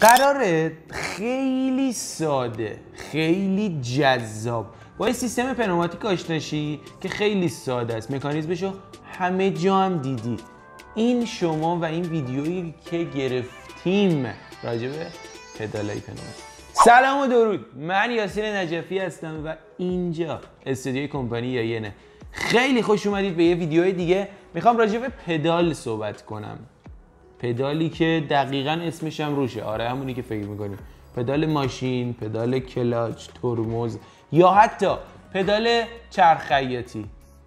قراره خیلی ساده خیلی جذاب. با این سیستم پنوماتیک آشناشی که خیلی ساده است. مکانیزمشو همه جا هم دیدی. این شما و این ویدیویی که گرفتیم راجبه پدالای پنوماتیک. سلام و درود. من یاسین نجفی هستم و اینجا استودیوی کمپانی یاینه. خیلی خوش اومدید به یه ویدیو دیگه. می‌خوام راجع به پدال صحبت کنم. پدالی که دقیقا اسمش هم روشه. آره همونی که فکر می‌کنیم پدال ماشین پدال کلاچ ترمز یا حتی پدال چرخ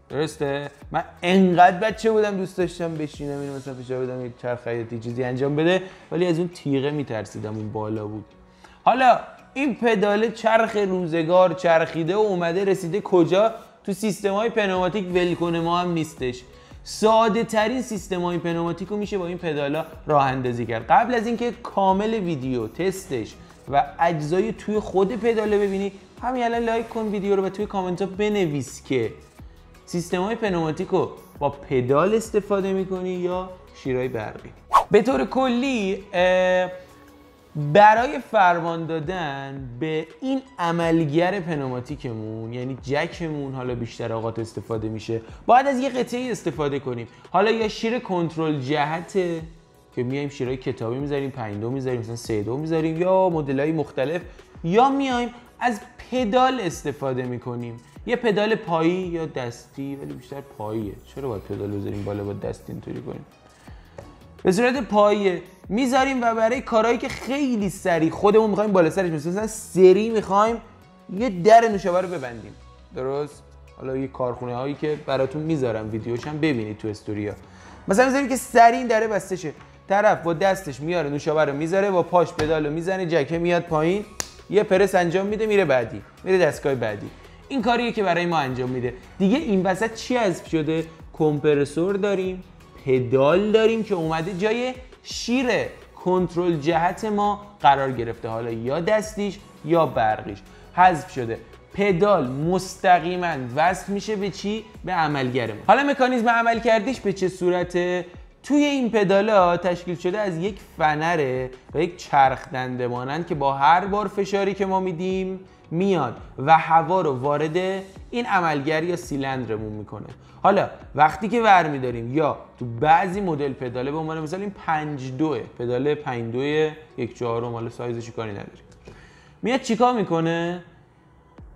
درسته؟ من انقدر بچه بودم دوست داشتم بشینم اینو مثلا فشار بدم یک چرخ چیزی انجام بده ولی از اون تیغه میترسیدم اون بالا بود. حالا این پدال چرخ روزگار چرخیده و اومده رسیده کجا؟ تو سیستم های پنوماتیک ولکن ما هم نیستش. ساده ترین سیستم های پنوماتیک رو میشه با این پدالا راه اندازی کرد. قبل از اینکه کامل ویدیو تستش و اجزای توی خود پداله ببینی همین الان لایک کن ویدیو رو و توی کامنت ها بنویس که سیستم های پنوماتیک رو با پدال استفاده می‌کنی یا شیرای برقی. به طور کلی برای فرمان دادن به این عملگر پنوماتیکمون یعنی جکمون حالا بیشتر اوقات استفاده میشه. باید از یه قطعه استفاده کنیم. حالا یا شیر کنترل جهته که میایم شیرای کتابی می‌ذاریم 5 دو می‌ذاریم مثلا 3 دو می‌ذاریم یا مدل مختلف یا میایم از پدال استفاده می‌کنیم. یه پدال پایی یا دستی ولی بیشتر پاییه. چرا باید پدال بذاریم بالا با دست اینطوری کنیم؟ به صورت پایه. می‌ذاریم و برای کارهایی که خیلی سریع خودمون می‌خوایم بالا سرش مثلا سری می‌خوایم یه در نوشابه رو ببندیم. درست؟ حالا یه کارخونه هایی که براتون می‌ذارم ویدیوش هم ببینید تو استوریا. مثلا می‌ذاریم که سریع این دره بسته شه طرف با دستش میاره نوشابه رو می‌ذاره با پاش پدال رو می‌زنه جکه میاد پایین یه پرس انجام میده میره بعدی. میره دستگاه بعدی. این کاریه که برای ما انجام میده. دیگه این وسط چی حذف شده؟ کمپرسور داریم. پدال داریم که اومده جای شیر کنترل جهت ما قرار گرفته. حالا یا دستیش یا برقیش. حذف شده. پدال مستقیما وصل میشه به چی؟ به عملگرمون حالا مکانیزم عمل کردیش به چه صورته توی این پدالا تشکیل شده از یک فنره و یک چرخ دنده مانند که با هر بار فشاری که ما میدیم میاد و هوا رو وارد این عملگر یا سیلندرمون می‌کنه. حالا وقتی که ور میداریم یا تو بعضی مدل پداله به عنوان مثال این 5 دوه پدال 5 دوه یک چهارم حالا سایزش کاری نداریم. میاد چیکار می‌کنه؟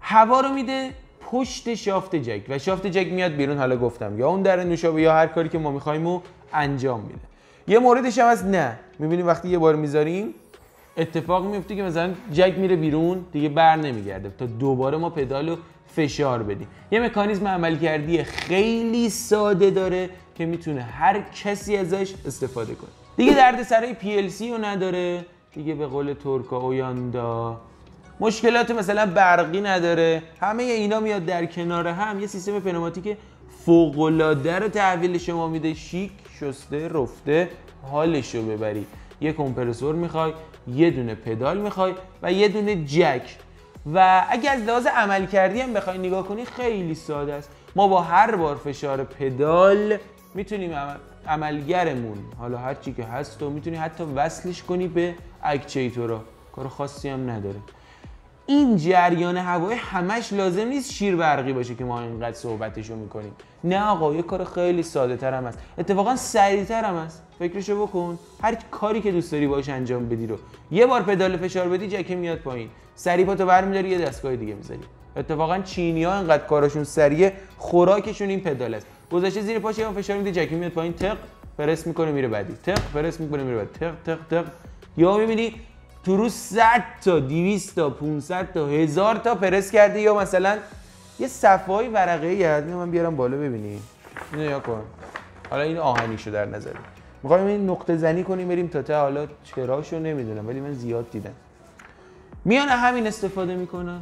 هوا رو میده پشت شافت جک و شافت جک میاد بیرون حالا گفتم یا اون در نوشابه یا هر کاری که ما می‌خوایم انجام میده. یه موردش هم هست نه. می‌بینیم وقتی یه بار می‌ذاریم اتفاق میفته که مثلا جک میره بیرون دیگه بر نمیگرده. تا دوباره ما پدال رو فشار بدیم. یه مکانیزم عملکردی خیلی ساده داره که می‌تونه هر کسی ازش استفاده کنه. دیگه درد سرای PLC رو نداره. دیگه به قول ترکا اویاندا مشکلات مثلا برقی نداره. همه اینا میاد در کنار هم. یه سیستم پنوماتیک فوق العاده رو تحویل شما میده. شیک. شسته رفته حالش رو ببری. یه کمپرسور می‌خوای یه دونه پدال می‌خوای و یه دونه جک. و اگه از لحاظ عمل کردی هم بخوای نگاه کنی خیلی ساده است. ما با هر بار فشار پدال می‌تونیم عملگرمون حالا هر چی که هست و می‌تونی حتی وصلش کنی به اکچیتورا. کار خاصی هم نداره. این جریان هوای همش لازم نیست شیر برقی باشه که ما اینقدر صحبتشو می‌کنیم. نه آقا یه کار خیلی ساده تر هم هست اتفاقا سریع تر هم هست فکرشو بکن. هر کاری که دوست داری باش انجام بدی رو. یه بار پدال فشار بدی جکه میاد پایین. سریع پاتو برمیداری یه دستگاه دیگه می‌ذاری. اتفاقا چینی ها انقدر کاراشون سریعه خوراکشون این پدال است. گذاشته زیر پاش یه فشار میده جکه میاد پایین تق پرس می‌کنه میره بعدی. تق پرس می‌کنه میره بعد تق تق تق. یا می‌بینی تو روز 100 تا 200 تا 500 تا 1000 تا پرس کرده یا مثلا یه صفحه ورقه ای من بیارم بالا ببینی اینو یا کن. حالا این آهنیشو در نظر. می‌خوایم این نقطه زنی کنیم بریم تا تا حالا چراشو نمی‌دونم ولی من زیاد دیدم. میان همین استفاده می‌کنن.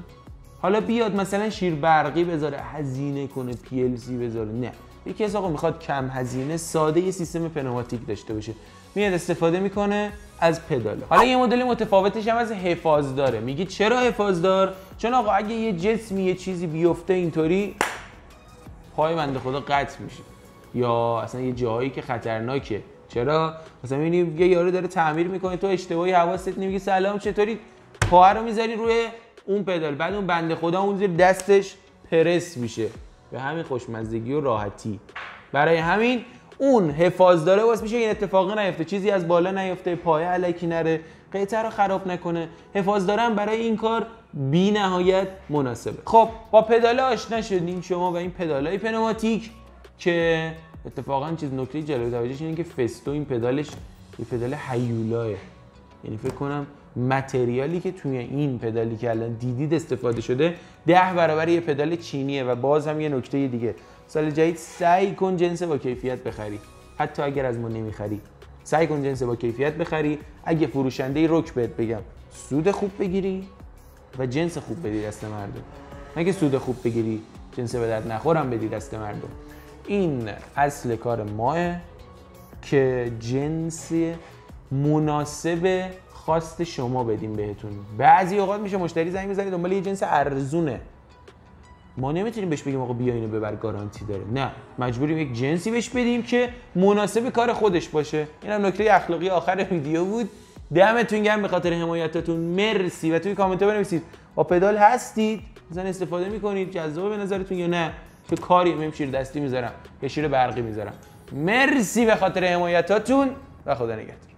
حالا بیاد مثلا شیر برقی بذاره هزینه کنه پی ال سی بذاره. نه. یکی از آقا می‌خواد کم هزینه ساده یه سیستم پنوماتیک داشته باشه. میاد استفاده می‌کنه از پدال. حالا یه مدل متفاوتش هم از حفاظ داره میگی چرا حفاظ دار چون آقا اگه یه جسمی یه چیزی بیفته اینطوری پای بنده خدا قطع میشه. یا اصلا یه جایی که خطرناکه. چرا؟ مثلا می‌بینی یه یارو داره تعمیر می‌کنه تو اشتباهی حواست نمیگی سلام چطوری؟ پاهه رو می‌ذاری روی اون پدال. بعد اون بنده خدا اون زیر دستش پرس میشه. به همین خوشمزدگی و راحتی. برای همین اون حفاظ داره واسه میشه این اتفاقی نیفته. چیزی از بالا نیفته پایه علکی نره قیطه رو خراب نکنه. حفاظ دارم برای این کار بی نهایت مناسبه. خب با پدال آشنا شدیم شما و این پدال های پنوماتیک که اتفاقا چیز نکته جالب توجهش اینه که فستو این پدالش یه پدال هیولاه یعنی فکر کنم متریالی که توی این پدالی که الان دیدید استفاده شده ده برابر یه پدال چینیه و باز هم یه نکته دیگه. سال جدید سعی کن جنس با کیفیت بخری. حتی اگر از ما نمی‌خری. سعی کن جنس با کیفیت بخری. اگه فروشنده رک بهت بگم سود خوب بگیری و جنس خوب بدی دست مردم. نه سود خوب بگیری جنس به درد نخورم بدی دست مردم. این اصل کار ماه که جنس مناسب خواست شما بدیم بهتون. بعضی اوقات میشه مشتری زنگ بزنه دنبال یه جنس ارزونه. ما نمی‌تونیم بهش بگیم آقا بیا اینو ببر گارانتی داره. نه مجبوریم یک جنسی بهش بدیم که مناسب کار خودش باشه. اینم نکته اخلاقی آخر ویدیو بود. دمتون گرم به خاطر حمایتاتون مرسی. و توی کامنت بنویسید. با پدال هستید؟ مثلا استفاده می‌کنید؟ جذابه به نظرتون یا نه؟ که کاری؟ میم شیر دستی می‌ذارم. یا شیر برقی می‌ذارم. مرسی به خاطر حمایتاتون و خدا نگهدار.